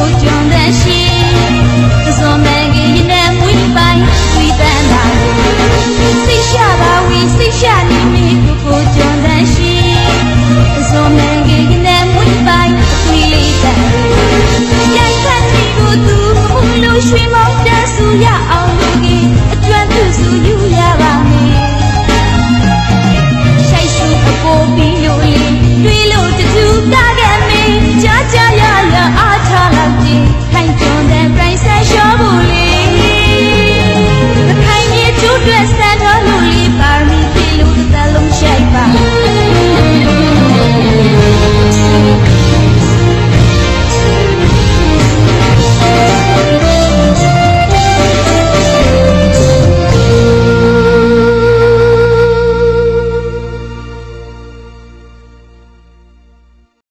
voy